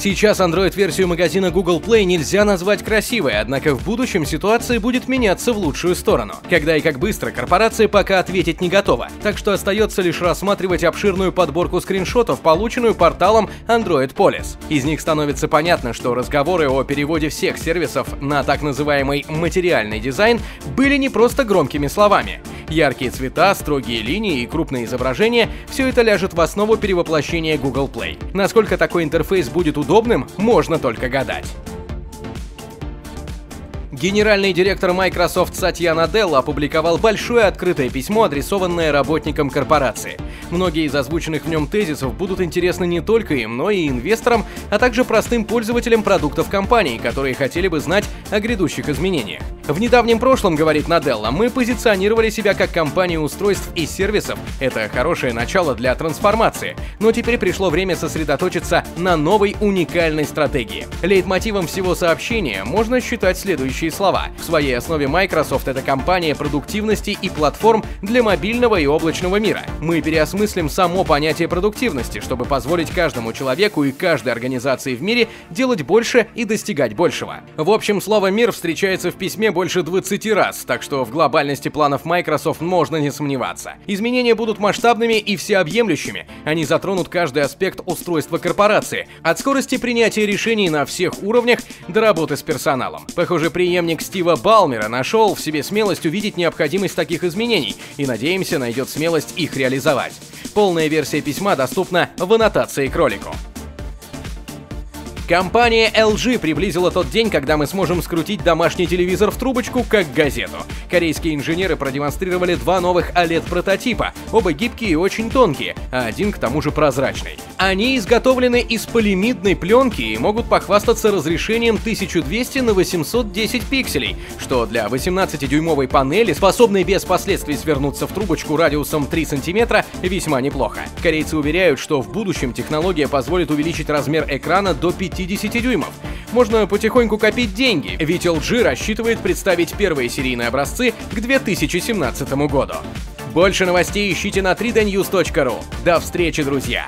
Сейчас Android-версию магазина Google Play нельзя назвать красивой, однако в будущем ситуация будет меняться в лучшую сторону. Когда и как быстро, корпорация пока ответить не готова, так что остается лишь рассматривать обширную подборку скриншотов, полученную порталом Android Police. Из них становится понятно, что разговоры о переводе всех сервисов на так называемый материальный дизайн были не просто громкими словами. Яркие цвета, строгие линии и крупные изображения – все это ляжет в основу перевоплощения Google Play. Насколько такой интерфейс будет удобным, можно только гадать. Генеральный директор Microsoft Сатья Наделла опубликовал большое открытое письмо, адресованное работникам корпорации. Многие из озвученных в нем тезисов будут интересны не только им, но и инвесторам, а также простым пользователям продуктов компании, которые хотели бы знать о грядущих изменениях. В недавнем прошлом, говорит Наделла, мы позиционировали себя как компанию устройств и сервисов. Это хорошее начало для трансформации. Но теперь пришло время сосредоточиться на новой уникальной стратегии. Лейтмотивом всего сообщения можно считать следующие слова. В своей основе Microsoft — это компания продуктивности и платформ для мобильного и облачного мира. Мы переосмыслим само понятие продуктивности, чтобы позволить каждому человеку и каждой организации в мире делать больше и достигать большего. В общем, слово «мир» встречается в письме больше 20 раз, так что в глобальности планов Microsoft можно не сомневаться. Изменения будут масштабными и всеобъемлющими. Они затронут каждый аспект устройства корпорации, от скорости принятия решений на всех уровнях до работы с персоналом. Похоже, преемник Стива Балмера нашел в себе смелость увидеть необходимость таких изменений и, надеемся, найдет смелость их реализовать. Полная версия письма доступна в аннотации к ролику. Компания LG приблизила тот день, когда мы сможем скрутить домашний телевизор в трубочку, как газету. Корейские инженеры продемонстрировали два новых OLED-прототипа, оба гибкие и очень тонкие, а один к тому же прозрачный. Они изготовлены из полимидной пленки и могут похвастаться разрешением 1200 на 810 пикселей, что для 18-дюймовой панели, способной без последствий свернуться в трубочку радиусом 3 см, весьма неплохо. Корейцы уверяют, что в будущем технология позволит увеличить размер экрана до 5 50 дюймов. Можно потихоньку копить деньги, ведь LG рассчитывает представить первые серийные образцы к 2017 году. Больше новостей ищите на 3dnews.ru. До встречи, друзья!